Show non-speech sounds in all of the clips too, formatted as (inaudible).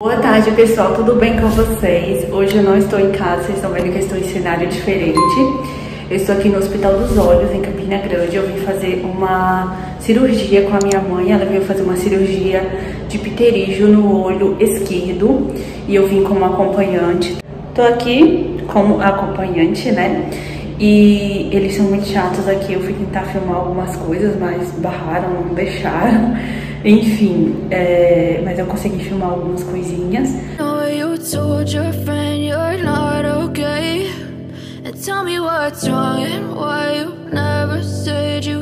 Boa tarde, pessoal. Tudo bem com vocês? Hoje eu não estou em casa, vocês estão vendo que eu estou em cenário diferente. Eu estou aqui no Hospital dos Olhos, em Campina Grande. Eu vim fazer uma cirurgia com a minha mãe. Ela veio fazer uma cirurgia de pterígio no olho esquerdo e eu vim como acompanhante. Tô aqui como acompanhante, né? E eles são muito chatos aqui. Eu fui tentar filmar algumas coisas, mas barraram, não deixaram. (laughs) Enfim, é, consegui filmar algumas coisinhas. Tell me what's wrong and why you never said you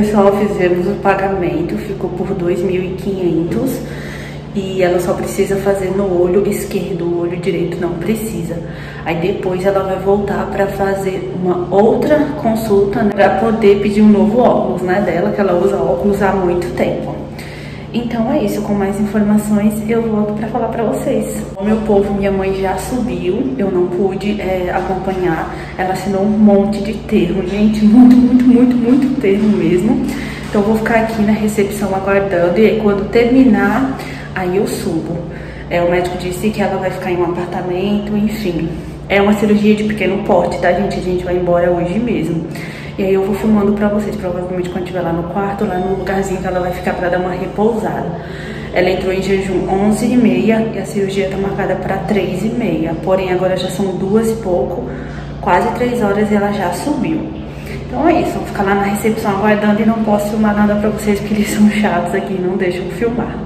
pessoal, fizemos o pagamento, ficou por 2.500 e ela só precisa fazer no olho esquerdo, o olho direito não precisa. Aí depois ela vai voltar para fazer uma outra consulta né, para poder pedir um novo óculos, né, dela, que ela usa óculos há muito tempo. Então é isso, com mais informações eu volto para falar para vocês. O meu povo, minha mãe já subiu, eu não pude é, acompanhar, ela assinou um monte de termo, gente, muito, muito, muito, muito termo mesmo. Então eu vou ficar aqui na recepção aguardando e aí quando terminar, aí eu subo. É, o médico disse que ela vai ficar em um apartamento, enfim. É uma cirurgia de pequeno porte, tá, gente? A gente vai embora hoje mesmo. E aí eu vou filmando pra vocês, provavelmente quando estiver lá no quarto, lá no lugarzinho que ela vai ficar pra dar uma repousada. Ela entrou em jejum 11h30 e a cirurgia tá marcada pra 3h30. Porém, agora já são duas e pouco, quase 3 horas e ela já subiu. Então é isso, vou ficar lá na recepção aguardando e não posso filmar nada pra vocês porque eles são chatos aqui e não deixam filmar.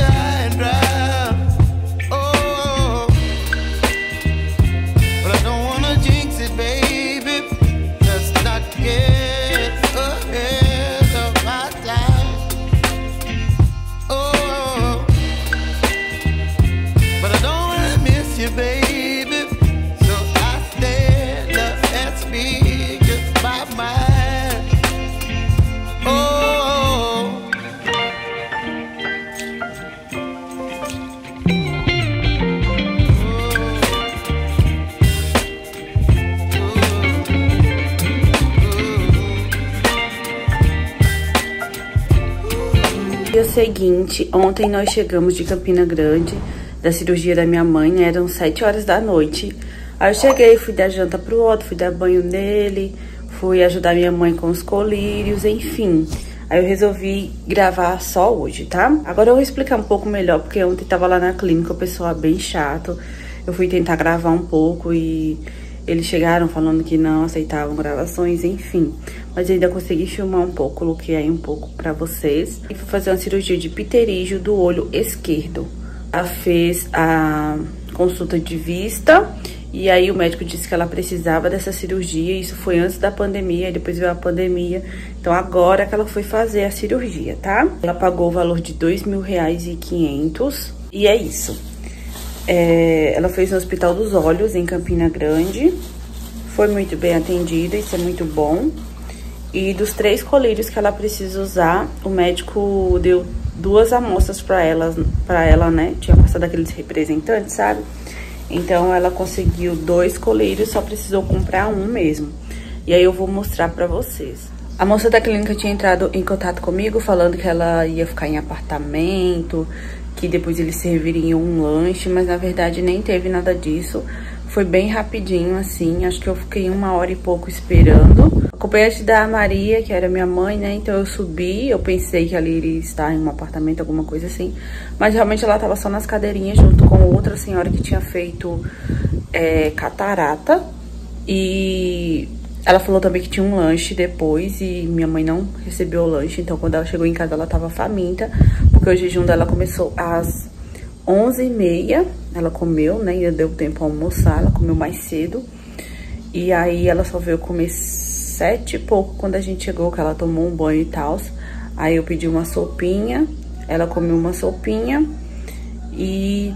Seguinte, ontem nós chegamos de Campina Grande, da cirurgia da minha mãe, eram 7 horas da noite. Aí eu cheguei, fui dar janta pro outro, fui dar banho nele, fui ajudar minha mãe com os colírios, enfim. Aí eu resolvi gravar só hoje, tá? Agora eu vou explicar um pouco melhor, porque ontem tava lá na clínica, o pessoal bem chato. Eu fui tentar gravar um pouco e Eles chegaram falando que não aceitavam gravações, enfim. Mas ainda consegui filmar um pouco, coloquei aí um pouco pra vocês. E fui fazer uma cirurgia de pterígio do olho esquerdo. Ela fez a consulta de vista e aí o médico disse que ela precisava dessa cirurgia, isso foi antes da pandemia, depois veio a pandemia. Então agora que ela foi fazer a cirurgia, tá? Ela pagou o valor de dois mil reais e quinhentos e é isso. É, ela fez no Hospital dos Olhos, em Campina Grande. Foi muito bem atendida, isso é muito bom. E dos três colírios que ela precisa usar, o médico deu duas amostras para ela, pra ela, né? Tinha passado aqueles representantes, sabe? Então, ela conseguiu dois colírios, só precisou comprar um mesmo. E aí eu vou mostrar pra vocês. A moça da clínica tinha entrado em contato comigo, falando que ela ia ficar em apartamento, que depois eles serviriam um lanche, mas na verdade nem teve nada disso. Foi bem rapidinho, assim, acho que eu fiquei uma hora e pouco esperando. Acompanhante da Maria, que era minha mãe, né? Então eu subi, eu pensei que ali iria estar em um apartamento, alguma coisa assim. Mas realmente ela tava só nas cadeirinhas, junto com outra senhora que tinha feito é, catarata. E ela falou também que tinha um lanche depois e minha mãe não recebeu o lanche. Então quando ela chegou em casa ela tava faminta, porque o jejum dela começou às 11h30 ela comeu, né? Ainda deu tempo a almoçar, ela comeu mais cedo. E aí ela só veio comer sete e pouco quando a gente chegou, que ela tomou um banho e tal. Aí eu pedi uma sopinha, ela comeu uma sopinha.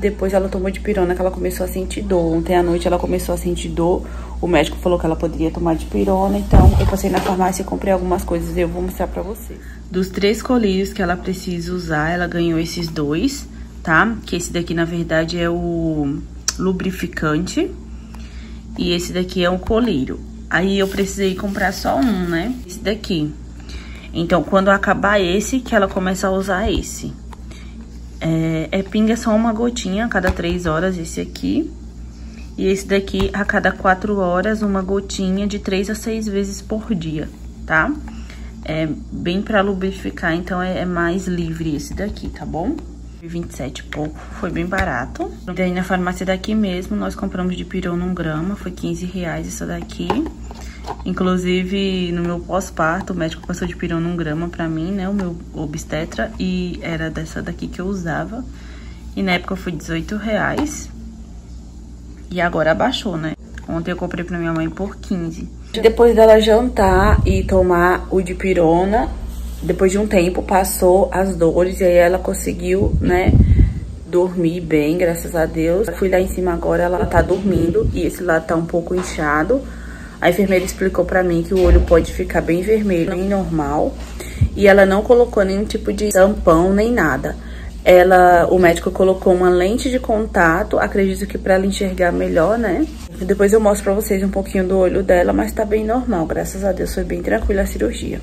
Depois ela tomou de pirona que ela começou a sentir dor. Ontem à noite ela começou a sentir dor. O médico falou que ela poderia tomar de pirona. Então eu passei na farmácia e comprei algumas coisas eu vou mostrar pra vocês. Dos três colírios que ela precisa usar, ela ganhou esses dois tá? Que esse daqui, na verdade, é o lubrificante. E esse daqui é o colírio. Aí eu precisei comprar só um, né? Esse daqui. Então, quando acabar esse, que ela começa a usar esse. É, é pinga só uma gotinha a cada três horas, esse aqui. E esse daqui, a cada quatro horas, uma gotinha de três a seis vezes por dia, tá? É bem pra lubrificar, então é, é mais livre esse daqui, tá bom? 27 e pouco, foi bem barato. Daí na farmácia daqui mesmo, nós compramos de pirão num grama, foi 15 reais isso daqui. Inclusive, no meu pós-parto, o médico passou de pirão num grama pra mim, né, o meu obstetra, e era dessa daqui que eu usava. E na época foi 18 reais. E agora abaixou, né? Ontem eu comprei pra minha mãe por 15. Depois dela jantar e tomar o de pirona, depois de um tempo, passou as dores e aí ela conseguiu, né, dormir bem, graças a Deus. Fui lá em cima agora, ela tá dormindo e esse lado tá um pouco inchado. A enfermeira explicou pra mim que o olho pode ficar bem vermelho, bem normal. E ela não colocou nenhum tipo de tampão, nem nada. Ela, o médico colocou uma lente de contato, acredito que pra ela enxergar melhor, né? Depois eu mostro pra vocês um pouquinho do olho dela, mas tá bem normal, graças a Deus, foi bem tranquila a cirurgia.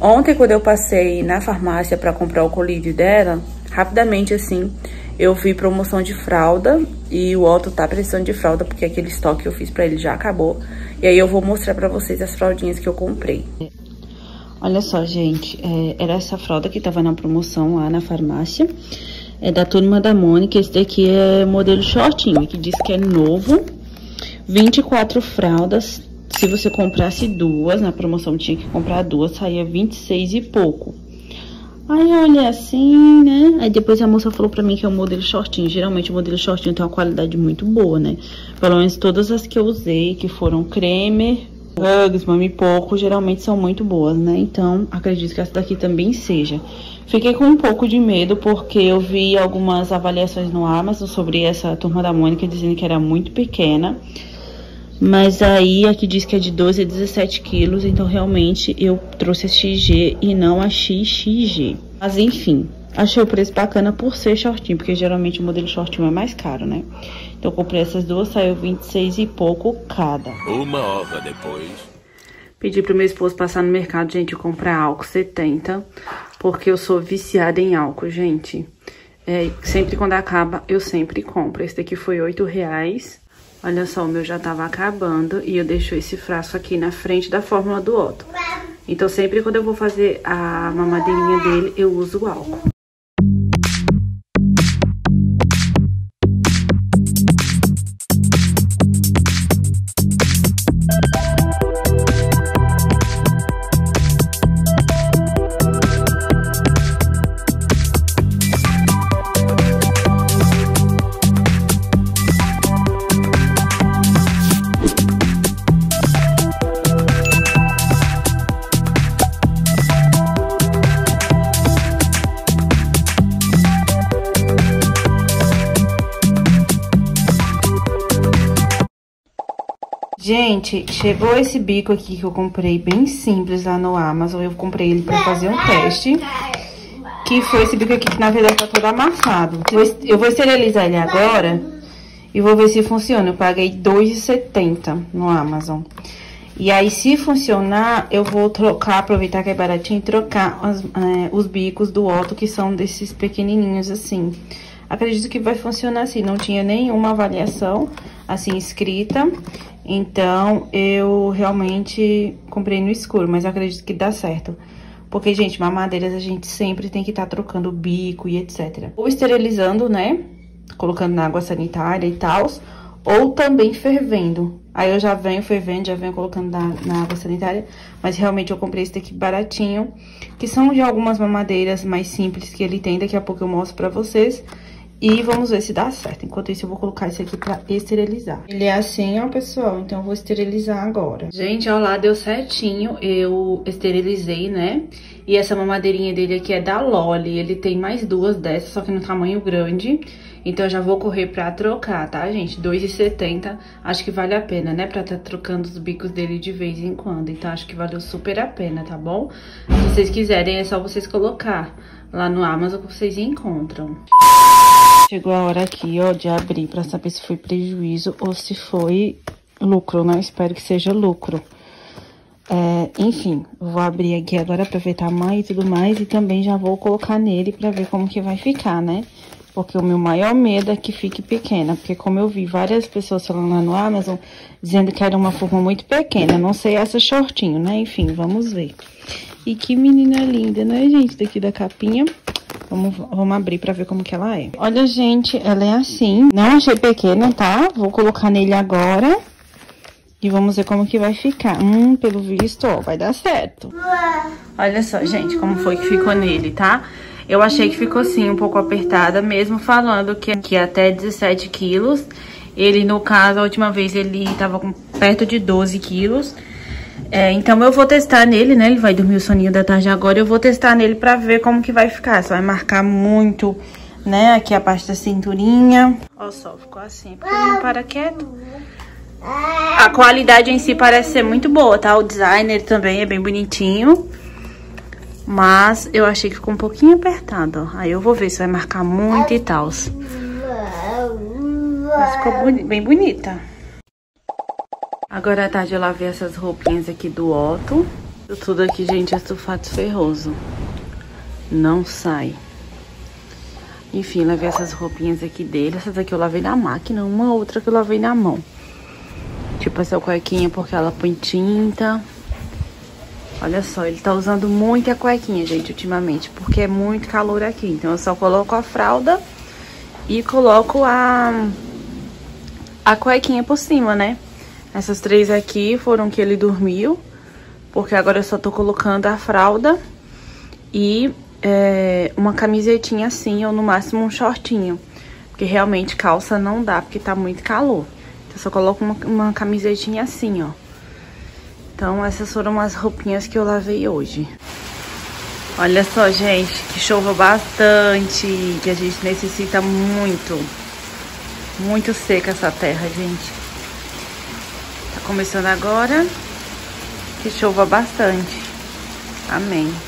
Ontem, quando eu passei na farmácia para comprar o colírio dela, rapidamente assim, eu vi promoção de fralda e o Otto tá precisando de fralda porque aquele estoque que eu fiz para ele já acabou. E aí eu vou mostrar para vocês as fraldinhas que eu comprei. Olha só, gente, é, era essa fralda que tava na promoção lá na farmácia. É da turma da Mônica, esse daqui é modelo shortinho, que diz que é novo. 24 fraldas, se você comprasse duas, na promoção tinha que comprar duas, saía 26 e pouco. Aí eu olhei assim, né? Aí depois a moça falou pra mim que é o modelo shortinho. Geralmente o modelo shortinho tem uma qualidade muito boa, né? Pelo menos todas as que eu usei, que foram Cremer, Hugs, Mami Pouco, geralmente são muito boas, né? Então, acredito que essa daqui também seja. Fiquei com um pouco de medo porque eu vi algumas avaliações no Amazon sobre essa turma da Mônica dizendo que era muito pequena. Mas aí aqui diz que é de 12 a 17 quilos, então realmente eu trouxe a XG e não a XXG. Mas enfim, achei o preço bacana por ser shortinho, porque geralmente o modelo shortinho é mais caro, né? Então eu comprei essas duas, saiu 26 e pouco cada. Uma hora depois. Pedi pro meu esposo passar no mercado, gente, comprar álcool 70, porque eu sou viciada em álcool, gente. É, sempre quando acaba, eu sempre compro. Esse daqui foi 8 reais. Olha só, o meu já tava acabando e eu deixo esse frasco aqui na frente da fórmula do Otto. Então, sempre quando eu vou fazer a mamadeirinha dele, eu uso o álcool. Gente, chegou esse bico aqui que eu comprei bem simples lá no Amazon. Eu comprei ele pra fazer um teste. Que foi esse bico aqui que na verdade tá todo amassado. Eu vou esterilizar ele agora e vou ver se funciona. Eu paguei R$2,70 no Amazon. E aí, se funcionar, eu vou trocar, aproveitar que é baratinho, e trocar as, é, os bicos do Otto, que são desses pequenininhos assim. Acredito que vai funcionar assim, não tinha nenhuma avaliação, assim, escrita. Então, eu realmente comprei no escuro, mas acredito que dá certo. Porque, gente, mamadeiras a gente sempre tem que estar tá trocando o bico e etc. Ou esterilizando, né? Colocando na água sanitária e tal ou também fervendo. Aí eu já venho fervendo, já venho colocando na, na, água sanitária, mas realmente eu comprei esse daqui baratinho, que são de algumas mamadeiras mais simples que ele tem, daqui a pouco eu mostro pra vocês. E vamos ver se dá certo. Enquanto isso, eu vou colocar esse aqui pra esterilizar. Ele é assim, ó, pessoal. Então, eu vou esterilizar agora. Gente, ó lá, deu certinho. Eu esterilizei, né? E essa mamadeirinha dele aqui é da Loli. Ele tem mais duas dessas, só que no tamanho grande. Então, eu já vou correr pra trocar, tá, gente? R$2,70. Acho que vale a pena, né? Pra tá trocando os bicos dele de vez em quando. Então, acho que valeu super a pena, tá bom? Se vocês quiserem, é só vocês colocar lá no Amazon que vocês encontram. Chegou a hora aqui, ó, de abrir pra saber se foi prejuízo ou se foi lucro, né? Espero que seja lucro. É, enfim, vou abrir aqui agora pra ver tamanho e tudo mais. E também já vou colocar nele pra ver como que vai ficar, né? Porque o meu maior medo é que fique pequena. Porque como eu vi várias pessoas falando lá no Amazon, dizendo que era uma forma muito pequena. Não sei essa shortinho, né? Enfim, vamos ver. E que menina linda, né, gente? Daqui da capinha. Vamos, vamos abrir pra ver como que ela é. Olha, gente, ela é assim. Não achei pequena, tá? Vou colocar nele agora. E vamos ver como que vai ficar. Hum, pelo visto, ó, vai dar certo. Olha só, gente, como foi que ficou nele, tá? Eu achei que ficou, sim, um pouco apertada, mesmo falando que, que até 17 quilos. Ele, no caso, a última vez, ele tava com perto de 12 quilos. É, então eu vou testar nele, né? Ele vai dormir o soninho da tarde agora. Eu vou testar nele pra ver como que vai ficar. Só vai marcar muito, né? Aqui a parte da cinturinha. Ó só, ficou assim. Porque ele não para quieto. A qualidade em si parece ser muito boa, tá? O designer também é bem bonitinho. Mas eu achei que ficou um pouquinho apertado, ó. Aí eu vou ver se vai marcar muito e tal. Mas ficou bem bonita. Agora à tarde eu lavei essas roupinhas aqui do Otto. Tudo aqui, gente, é sulfato ferroso. Não sai. Enfim, lavei essas roupinhas aqui dele. Essas aqui eu lavei na máquina, uma outra que eu lavei na mão. Tipo essa cuequinha porque ela põe tinta. Olha só, ele tá usando muito a cuequinha, gente, ultimamente, porque é muito calor aqui. Então eu só coloco a fralda e coloco a, a cuequinha por cima, né? Essas três aqui foram que ele dormiu, porque agora eu só tô colocando a fralda e é, uma camisetinha assim, ou no máximo um shortinho. Porque realmente calça não dá, porque tá muito calor. Eu só coloco uma, uma camisetinha assim, ó. Então, essas foram as roupinhas que eu lavei hoje. Olha só, gente, que chova bastante, que a gente necessita muito. Muito seca essa terra, gente. Tá começando agora, que chova bastante. Amém.